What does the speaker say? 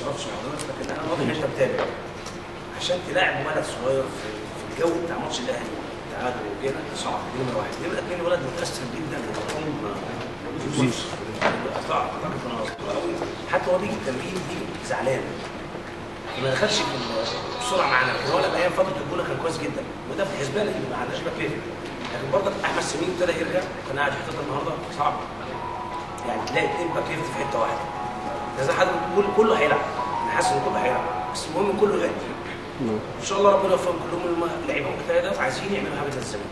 اشتركتش مع لكن أنا واضح إن أنت متابع عشان تلاعب ولد صغير في في الجو بتاع ماتش الأهلي تعادل وكده صعب. دي نمره واحد. نمره اثنين ولد متأثر جدا. قوي حتى هو بيجي التمرين بيجي زعلان. ما دخلش بسرعة معانا. لكن هو لما أيام فترة الجوله كان كويس جدا. وده في الحسبان اللي ما عندناش back left لكن برضك أحمد سمين ابتدى يرجع. كان قاعد في حتة النهارده. صعب. يعني تلاقي اثنين back left في حتة واحدة. كذا حد كل كله هيلعب. أنا حاسس ان كله هيلعب. بس المهم كله يأدي إن شاء الله ربنا يوفقهم كلهم اللي هم لعيبه مجتهدات عايزين يعملوا حاجة زي الزمالك